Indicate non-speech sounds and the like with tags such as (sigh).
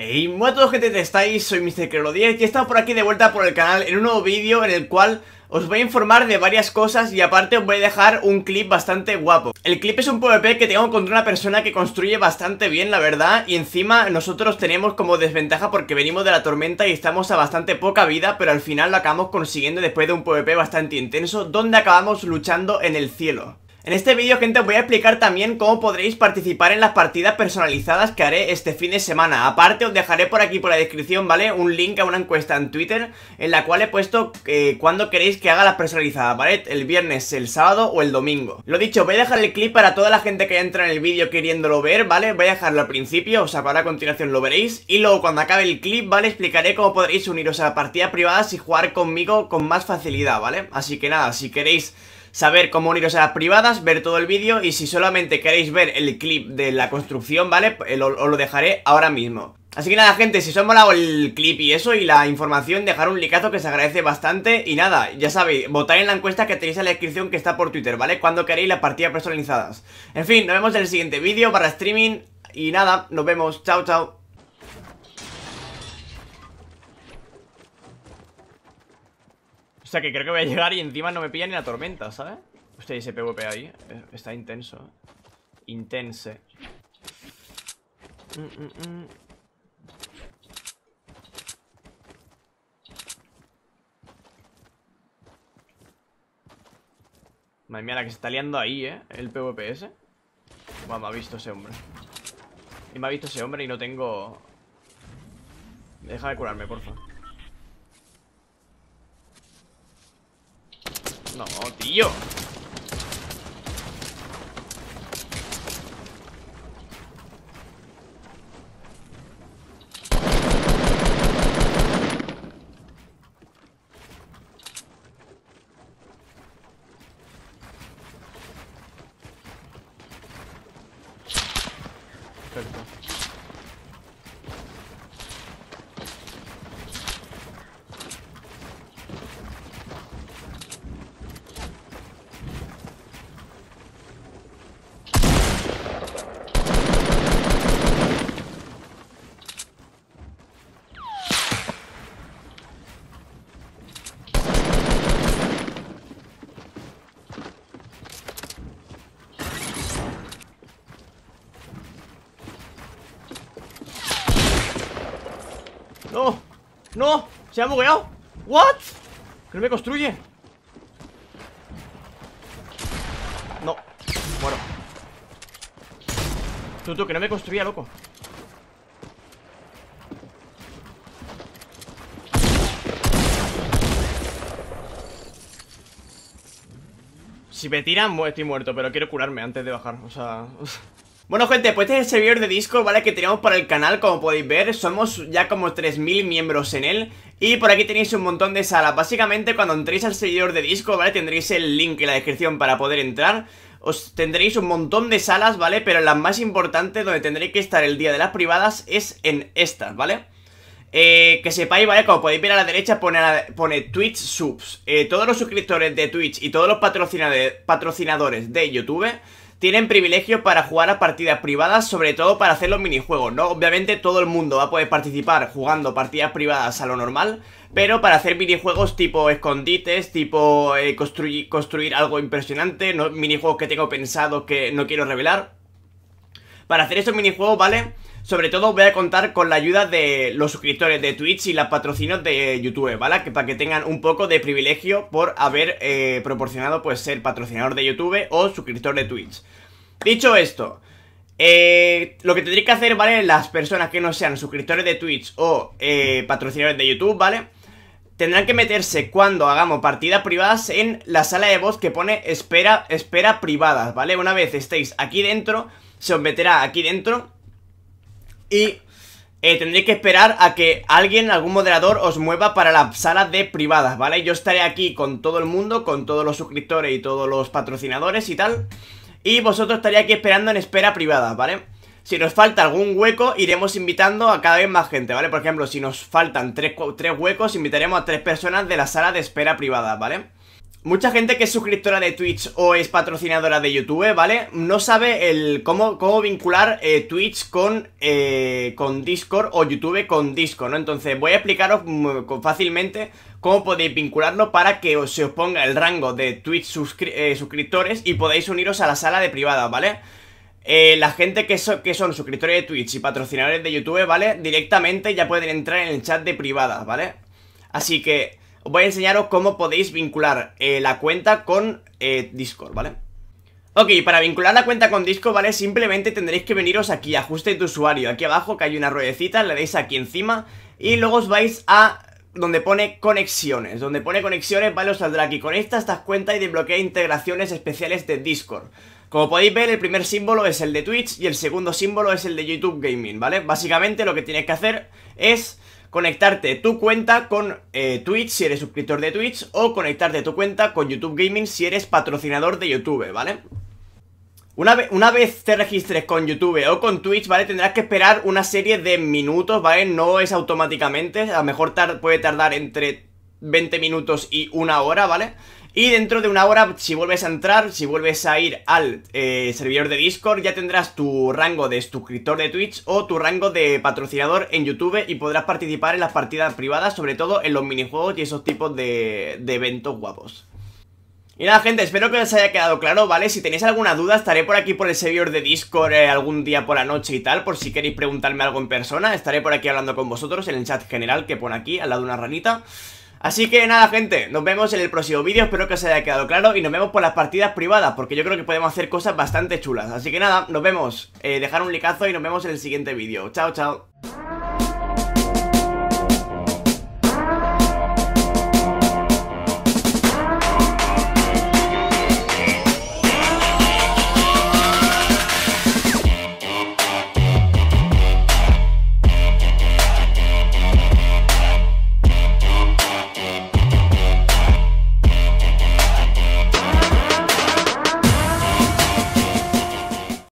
Hey, muy a todos gente de estáis, soy Mr. 10 y he estado por aquí de vuelta por el canal en un nuevo vídeo en el cual os voy a informar de varias cosas y aparte os voy a dejar un clip bastante guapo El clip es un PvP que tengo contra una persona que construye bastante bien, la verdad Y encima nosotros tenemos como desventaja porque venimos de la tormenta y estamos a bastante poca vida Pero al final lo acabamos consiguiendo después de un PvP bastante intenso Donde acabamos luchando en el cielo en este vídeo, gente, os voy a explicar también cómo podréis participar en las partidas personalizadas que haré este fin de semana. Aparte, os dejaré por aquí por la descripción, ¿vale? Un link a una encuesta en Twitter en la cual he puesto eh, cuándo queréis que haga las personalizadas, ¿vale? El viernes, el sábado o el domingo. Lo dicho, voy a dejar el clip para toda la gente que entra en el vídeo queriéndolo ver, ¿vale? Voy a dejarlo al principio, o sea, para a continuación lo veréis. Y luego, cuando acabe el clip, ¿vale? Explicaré cómo podréis uniros a la partida privada y jugar conmigo con más facilidad, ¿vale? Así que nada, si queréis saber cómo uniros a las privadas, ver todo el vídeo y si solamente queréis ver el clip de la construcción, ¿vale? Os lo dejaré ahora mismo. Así que nada, gente, si os ha molado el clip y eso y la información, dejar un likeazo que se agradece bastante. Y nada, ya sabéis, votar en la encuesta que tenéis en la descripción que está por Twitter, ¿vale? Cuando queréis las partidas personalizadas. En fin, nos vemos en el siguiente vídeo para streaming. Y nada, nos vemos. Chao, chao. O sea que creo que voy a llegar y encima no me pilla ni la tormenta, ¿sabes? Hostia, ese PvP ahí eh, está intenso. ¿eh? Intense. Mm, mm, mm. Madre mía, la que se está liando ahí, ¿eh? El PvP ese. Bueno, me ha visto ese hombre. Y me ha visto ese hombre y no tengo... Deja de curarme, por favor. No, tío. ¡No! ¡No! ¡Se ha bugueado! ¿What? ¿Que no me construye? No Bueno Tú, tú, que no me construía, loco Si me tiran, estoy muerto Pero quiero curarme antes de bajar O sea... (laughs) Bueno gente, pues este es el servidor de Discord, ¿vale? Que tenemos para el canal, como podéis ver Somos ya como 3.000 miembros en él Y por aquí tenéis un montón de salas Básicamente cuando entréis al servidor de Discord, ¿vale? Tendréis el link en la descripción para poder entrar Os tendréis un montón de salas, ¿vale? Pero la más importante donde tendréis que estar el día de las privadas es en estas, ¿vale? Eh, que sepáis, ¿vale? Como podéis ver a la derecha pone, pone Twitch Subs eh, Todos los suscriptores de Twitch y todos los patrocinadores de YouTube tienen privilegios para jugar a partidas privadas, sobre todo para hacer los minijuegos, ¿no? Obviamente todo el mundo va a poder participar jugando partidas privadas a lo normal, pero para hacer minijuegos tipo escondites, tipo eh, construir, construir algo impresionante, ¿no? minijuegos que tengo pensado que no quiero revelar. Para hacer estos minijuegos, ¿vale? Sobre todo voy a contar con la ayuda de los suscriptores de Twitch y las patrocinios de YouTube, ¿vale? Que para que tengan un poco de privilegio por haber eh, proporcionado pues ser patrocinador de YouTube o suscriptor de Twitch. Dicho esto, eh, lo que tendréis que hacer, ¿vale? Las personas que no sean suscriptores de Twitch o eh, patrocinadores de YouTube, ¿vale? Tendrán que meterse cuando hagamos partidas privadas en la sala de voz que pone espera, espera privadas, ¿vale? Una vez estéis aquí dentro, se os meterá aquí dentro y eh, tendréis que esperar a que alguien, algún moderador, os mueva para la sala de privadas, ¿vale? Yo estaré aquí con todo el mundo, con todos los suscriptores y todos los patrocinadores y tal. Y vosotros estaréis aquí esperando en espera privada, ¿vale? Si nos falta algún hueco, iremos invitando a cada vez más gente, ¿vale? Por ejemplo, si nos faltan tres, tres huecos, invitaremos a tres personas de la sala de espera privada, ¿vale? Mucha gente que es suscriptora de Twitch o es patrocinadora de YouTube, ¿vale? No sabe el cómo, cómo vincular eh, Twitch con, eh, con Discord o YouTube con Discord, ¿no? Entonces voy a explicaros fácilmente cómo podéis vincularlo para que se os ponga el rango de Twitch eh, suscriptores y podáis uniros a la sala de privada, ¿vale? la gente que, que son suscriptores de Twitch y patrocinadores de YouTube, ¿vale? Directamente ya pueden entrar en el chat de privada, ¿vale? Así que voy a enseñaros cómo podéis vincular eh, la cuenta con eh, Discord, ¿vale? Ok, para vincular la cuenta con Discord, ¿vale? Simplemente tendréis que veniros aquí, ajuste de usuario Aquí abajo que hay una ruedecita, le dais aquí encima Y luego os vais a donde pone conexiones Donde pone conexiones, ¿vale? Os saldrá aquí Conecta estas cuentas y desbloquea integraciones especiales de Discord como podéis ver, el primer símbolo es el de Twitch y el segundo símbolo es el de YouTube Gaming, ¿vale? Básicamente lo que tienes que hacer es conectarte tu cuenta con eh, Twitch si eres suscriptor de Twitch o conectarte tu cuenta con YouTube Gaming si eres patrocinador de YouTube, ¿vale? Una, una, vez te registres con YouTube o con Twitch, ¿vale? Tendrás que esperar una serie de minutos, ¿vale? No es automáticamente, a lo mejor puede tardar entre 20 minutos y una hora, ¿vale? Y dentro de una hora, si vuelves a entrar, si vuelves a ir al eh, servidor de Discord, ya tendrás tu rango de suscriptor de Twitch o tu rango de patrocinador en YouTube y podrás participar en las partidas privadas, sobre todo en los minijuegos y esos tipos de, eventos guapos. Y nada gente, espero que os haya quedado claro, ¿vale? Si tenéis alguna duda estaré por aquí por el servidor de Discord eh, algún día por la noche y tal Por si queréis preguntarme algo en persona Estaré por aquí hablando con vosotros en el chat general que pone aquí al lado de una ranita Así que nada gente, nos vemos en el próximo vídeo, espero que os haya quedado claro y nos vemos por las partidas privadas porque yo creo que podemos hacer cosas bastante chulas. Así que nada, nos vemos, eh, dejar un likeazo y nos vemos en el siguiente vídeo. Chao, chao.